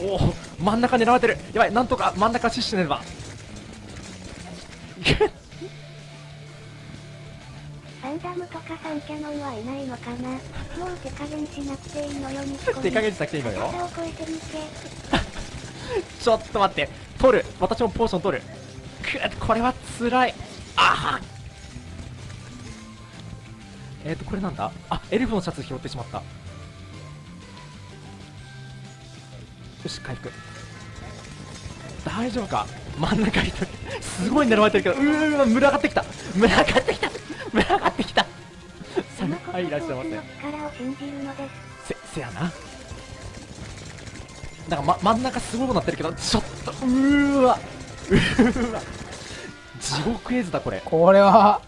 おお真ん中狙われてる。やばいなんとか真ん中死守しねば。サンダムとかサンキャノンはいないのかな。もう手加減しなくていいのよに 手加減しなくていいのよ。ちょっと待って。取る。私もポーション取る。くっこれは辛い。ああえっ、ー、とこれなんだ？あエルフのシャツ拾ってしまったよし回復大丈夫か？真ん中すごい狙われてるけどうーわ群がってきた。群がってきた。群がってきた。さはいいらっしゃいませ。力を信じるのです。せせやな。なんか、ま、真ん中すごいことなってるけどちょっとうーわ。うーわ。地獄絵図だこれ。これは。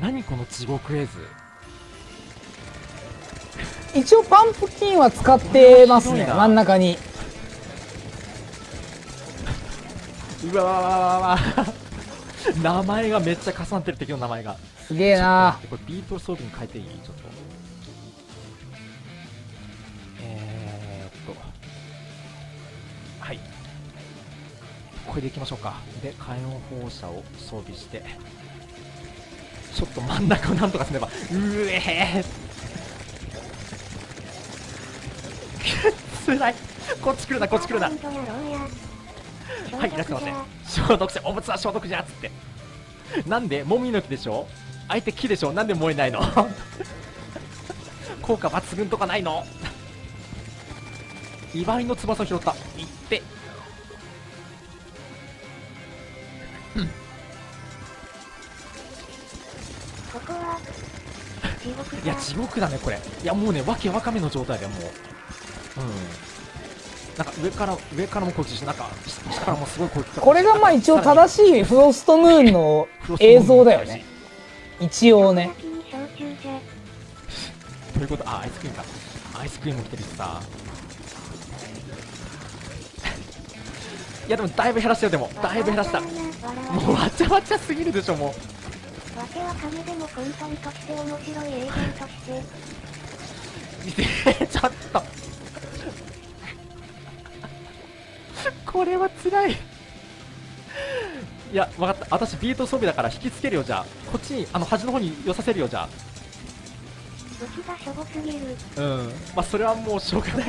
何この地獄絵図？一応パンプキンは使ってますね真ん中にうわわわわわ名前がめっちゃ重なってる敵の名前が。すげえな。これビート装備に変えていいちょっと。えー、っと。はい。これでいきましょうか。で火炎放射を装備して。ちょっと真ん中をなんとかすれば。うえー。つらい。こっち来るなこっち来るな はい、いらっしゃいませ。消毒者、お物は消毒じゃっつって。なんで、もみの木でしょ？相手木でしょ？なんで燃えないの？効果抜群とかないの？祝いの翼を拾った。いって。ここは地獄だいや、地獄だね、これ。いや、もうね、わけわかめの状態だよ、もう。うん。上から、上からも攻撃して、なんか、下からもすごい攻撃これがまあ一応正しいフロストムーンの映像だよね。一応ね。先に焼酎じゃということあアイスクリームか。アイスクリーム来てるしさ。いやでもだいぶ減らしたよでも。だいぶ減らした。もうわちゃわちゃすぎるでしょもわけは金でもコントンとして面白い映像としてうちょっとこれは辛いいや分かった私ビート装備だから引きつけるよじゃあこっちにあの端の方に寄させるよじゃ武器がしょぼすぎるあうんまあそれはもうしょうがない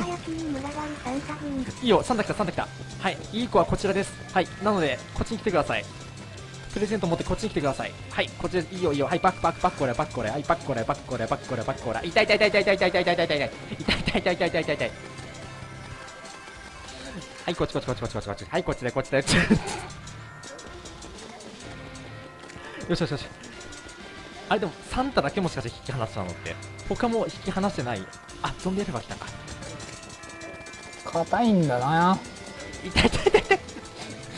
いいよ、サンタ来た、サンタ来た。はい、いい子はこちらです。はい、なので、こっちに来てください。プレゼント持ってこっちに来てください。はい、こっちです。いいよ、いいよ。はい、バック、バック、バック、これ、バック、これ。はい、バック、これ、バック、これ、バック、これ、バック、これ。痛い、痛い、痛い、痛い、痛い、痛い、痛い、痛い、痛い、痛い、痛い、痛い、痛い、痛い、痛い、痛い、痛い、痛い。はい、こっち、こっち、こっち、こっち、こっち、こっち。はい、こっちで、こっちで。よしよしよし。あれでも、サンタだけもしかして引き離したのって。他も引き離してない。あ、ゾンビエルフが来たか。硬いんだな痛い痛い痛い痛い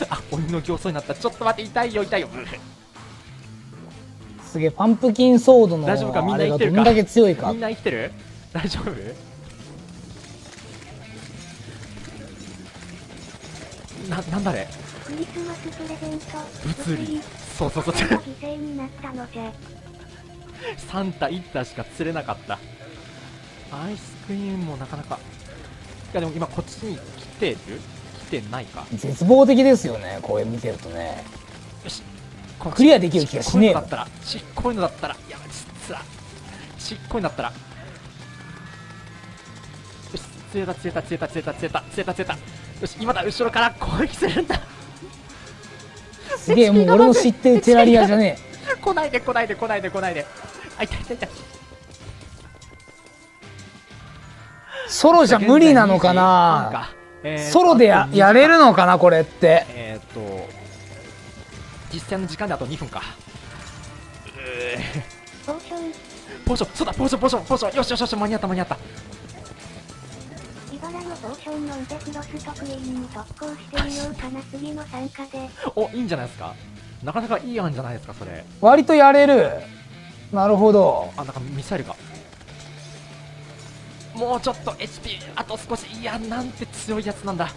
あ鬼の形相になったちょっと待って痛いよ痛いよすげえパンプキンソードの大丈夫か？みんあな生きてるか？れがどんだけ強いかみんな生きてる？大丈夫？ななんだあれ？クリスマスプレゼント。物理。そうそうそう。サンタが犠牲になったのじゃサンタ一体しか釣れなかった。アイスクリームもなかなか。いやでも今こっちに来てる？来てないか。絶望的ですよねこれ見てるとね。よし。こクリアできる気がしねえよ。ちっこいのだったら。ちっこいのだったら。いや実は。ちっこいのだったら。よし釣れた釣れた釣れた釣れた釣れた釣れた釣れたよし今だ後ろから攻撃するんだ。すげえ もう俺の知ってる テラリアじゃね来ないで来ないで来ないで来ないで。あ痛い痛い痛いえソロじゃ無理なのかな？えーソロでやあと2時間やれるのかなこれって。えーっと実際の時間であと2分か。ポー。ションポーションそうだポーションポーションポーション。よしよしよし間に合った間に合った茨のポーション飲んでクロス得意に特攻してみようかな次の参加で。おいいんじゃないですか？なかなかいい案じゃないですかそれ。割とやれる。なるほど。あなんかミサイルがもうちょっと HP あと少し。いやなんて強いやつなんだ。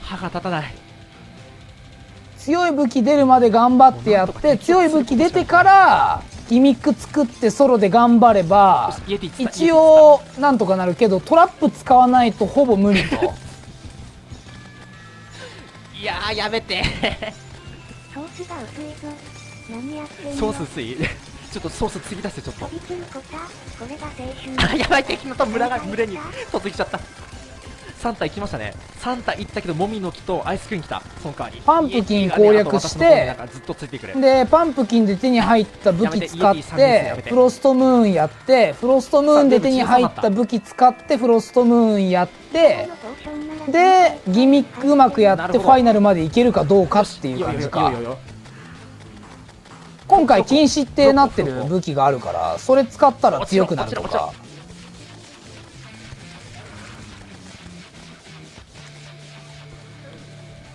歯が立たない。強い武器出るまで頑張ってやって強い武器出てからギミック作ってソロで頑張れば一応なんとかなるけどトラップ使わないとほぼ無理と。いやーやめて。ソースが薄いぞ。何やってんの？ソース薄い？ちょっとソース継ぎ出してちょっと。飛びつんこさ。これが青春。あ やばい敵のと群が群れに突撃しちゃったサンタ行きましたね。サンタ行ったけどモミの木とアイスクリーン来た。その代わり。パンプキン攻略してずっとついてくれでパンプキンで手に入った武器使ってフロストムーンやってフロストムーンで手に入った武器使ってフロストムーンやってでギミックうまくやってファイナルまでいけるかどうかっていう感じか。今回禁止ってなってる武器があるからそれ使ったら強くなるとか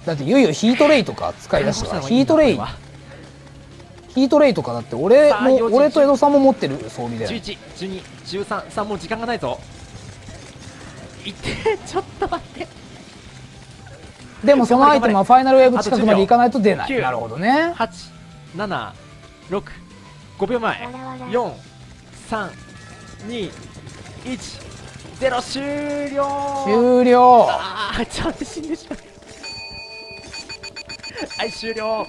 だっていよいよヒートレイとか使い出したから ヒートレイ。はヒートレイとかだって俺も4時俺と江戸さんも持ってる装備だよ11、12、13、さあもう時間がないぞ。いって、ちょっと待って。でもそのアイテムはファイナルウェーブ近くまで行かないと出なあと10秒いなるほどね。8、7、6、5秒前。わらわら4、3、2、1、0終了。終了。あー、ちょっと死んでしまった。はい、終了。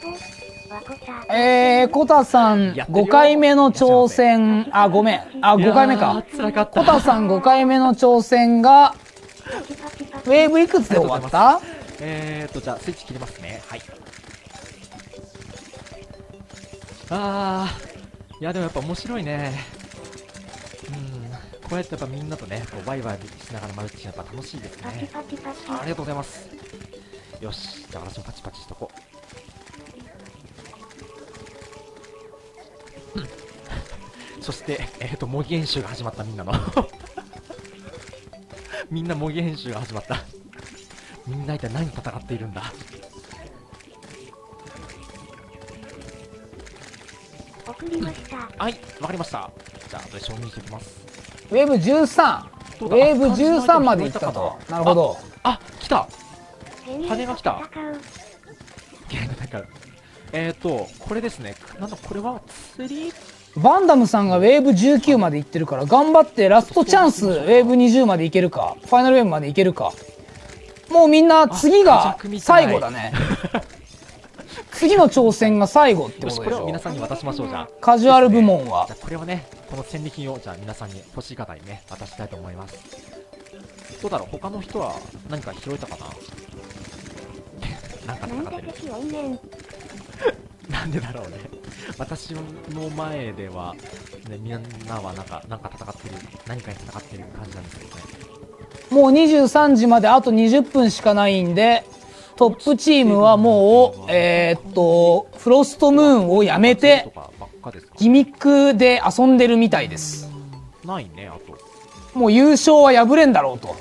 えー、コタさんやってるよ5回目の挑戦あごめんあ5回目か。コタさん5回目の挑戦がウェーブいくつで終わった？えーと、じゃあ、スイッチ切りますね。はい。あー、いや、でもやっぱ面白いね。うん、こうやってやっぱみんなとね、こうワイワイしながらマルチやっぱ楽しいですね。ありがとうございます。よし、じゃあ私もパチパチしとこう。うん そして、えっ、ー、と、模擬演習が始まったみんなの。みんな模擬演習が始まった。みんな一体何戦っているんだ送りました。はい、わかりました。じゃあ、後で承認しておきます。ウェーブ13どうだ？ウェーブ13までいったとな？るほどあ、来た羽羽が来た。戦う。えっ、ー、と、これですね。なんだ、これは釣り？バンダムさんがウェーブ19までいってるから頑張ってラストチャンスウェーブ20までいけるかファイナルウェーブまでいけるか。もうみんな次あが最後だね。次の挑戦が最後ってことでしょ。を皆さんに渡しましょう、じゃあ。カジュアル部門は。じゃあこれをね、この戦利品をじゃあ皆さんに欲しい方にね、渡したいと思います。どうだろう？他の人は何か拾えたかな？なんかなん戦ってる。なんでだろうね。私の前では、ね、みんなはなんか、なんか戦ってる、何かに戦ってる感じなんですけどね。もう23時まであと20分しかないんでトップチームはもうえーっとフロストムーンをやめとてギミックで遊んでるみたいですないね、あと。もう優勝は破れんだろうと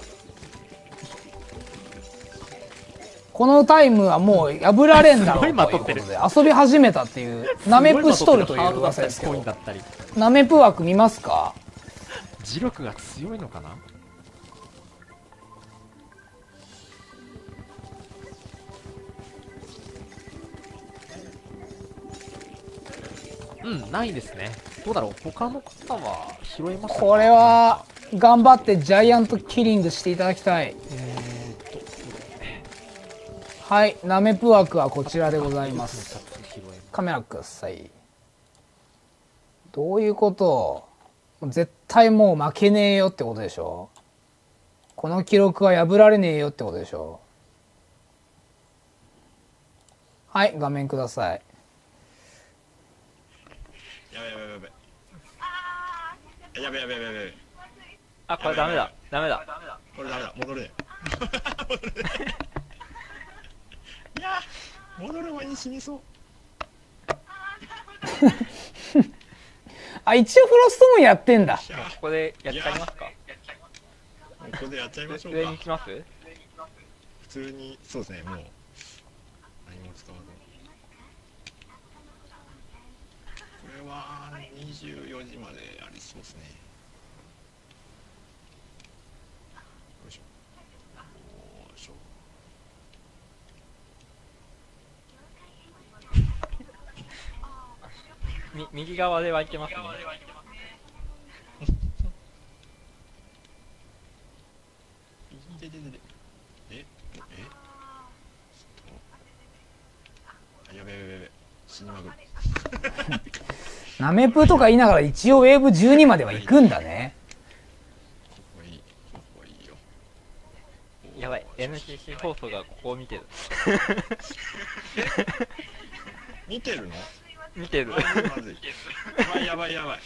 このタイムはもう破られんだろうということで遊び始めたっていうナメプしとるという噂ですけどナメプ枠見ますか？磁力が強いのかな？うん、ないですね。どうだろう。他の方は拾えましたか？これは頑張ってジャイアントキリングしていただきたいはいナメプ枠はこちらでございます。カメラください。どういうこと？絶対もう負けねえよってことでしょ？この記録は破られねえよってことでしょ？はい画面ください。やべやべやべやべやべやべやべあこれダメだ。ダメだ。これダメだ。戻れ。戻るね戻る前に死にそう。あ一応フロストムーンやってんだ。ここでやっちゃいますか。ここでやっちゃいましょう上かに行きます？普通にそうですねもう何も使わず。これは24時までありそうですねよいしょよいしょ見み、右側で湧いてますね。いててててええ？ちょっとあやべやべやべ。死にまくる。ナメプとか言いながら一応ウェーブ12までは行くんだね。ここいい。ここいいよ。やばい、NCC 放送がここを見てる。見てるの？見てる。まずいやばいやばい。やばい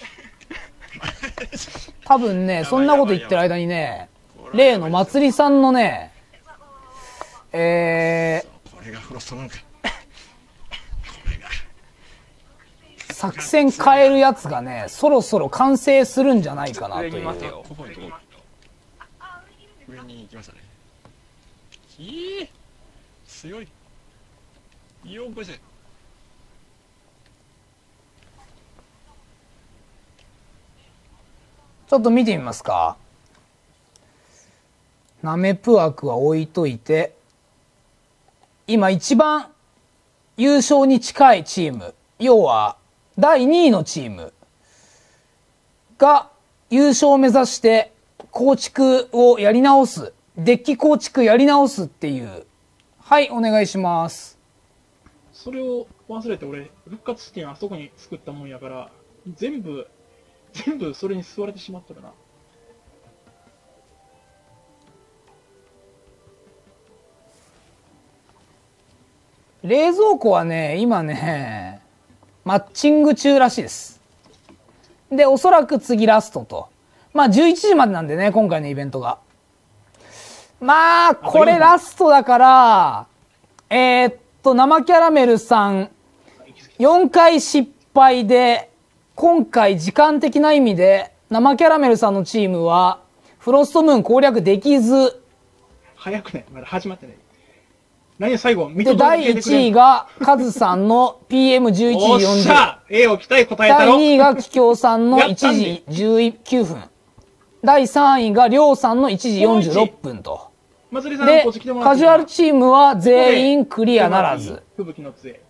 多分ね、そんなこと言ってる間にね、例のまつりさんのね、えこれがフロストなんか。作戦変えるやつがね、そろそろ完成するんじゃないかなという。上に行きましたね。いい強い。よこせちょっと見てみますか。ナメプ枠は置いといて、今一番優勝に近いチーム、要は第2位のチームが優勝を目指して構築をやり直す、デッキ構築やり直すっていう。はい、お願いします。それを忘れて俺、復活試験あそこに作ったもんやから、全部、全部それに吸われてしまったるな。冷蔵庫はね、今ね、マッチング中らしいです。で、おそらく次ラストと。まあ11時までなんでね、今回のイベントが。まあ、これラストだから、えーっと、生キャラメルさん、4回失敗で、今回時間的な意味で、生キャラメルさんのチームは、フロストムーン攻略できず、早くね、まだ始まってない。何や最後、見で、第1位が、カズさんの PM11 おっ時40。しゃ !A を期待答えた第ろ2位が桔梗さんの1やったんで時19分。第3位がりょうさんの1時46分と。でカジュアルチームは全員クリアならず。。吹雪の杖。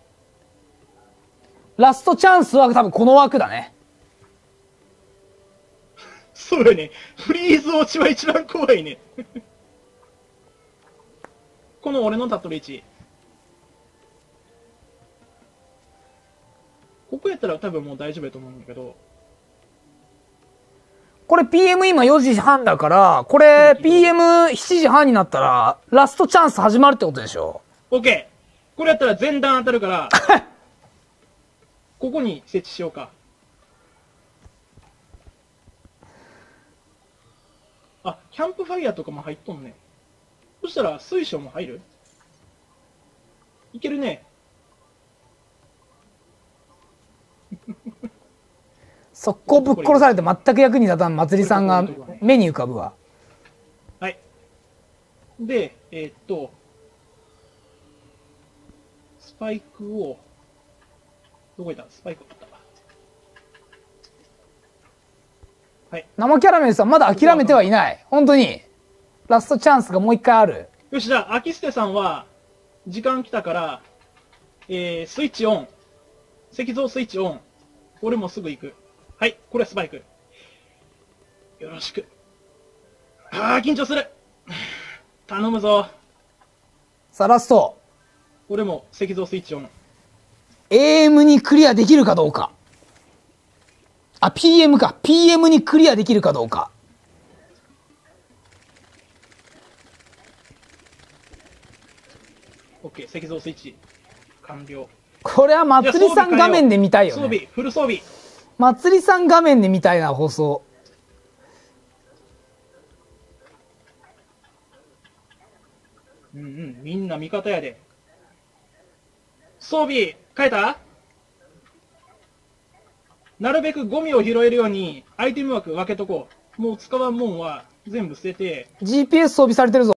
ラストチャンスは多分この枠だね。そうよね。フリーズ落ちは一番怖いね。この俺のタットリーチ。ここやったら多分もう大丈夫やと思うんだけど、これ PM 今4時半だから、これ PM7 時半になったら、ラストチャンス始まるってことでしょ OK! これやったら前段当たるから、ここに設置しようか。あ、キャンプファイヤーとかも入っとんね。そしたら水晶も入る？いけるね。速攻ぶっ殺されて全く役に立たんまつりさんが目に浮かぶわ。はい。で、えーっと、スパイクを、どこいたスパイクあった。はい。生キャラメルさんまだ諦めてはいない。本当に。ラストチャンスがもう一回ある。よし、じゃあ、秋捨さんは、時間来たから、えー、スイッチオン。石像スイッチオン。俺もすぐ行く。はい、これスパイク。よろしく。あー、緊張する。頼むぞ。さあラスト。俺も石像スイッチオン。AM にクリアできるかどうか。あ、PM か。PM にクリアできるかどうか。OK、石像スイッチ。完了。これはまつりさん画面で見たいよね。装備、フル装備。まつりさん画面で見たいな、放送。うんうん、みんな味方やで。装備、変えた？なるべくゴミを拾えるようにアイテム枠分けとこう。もう使わんもんは全部捨てて、GPS 装備されてるぞ。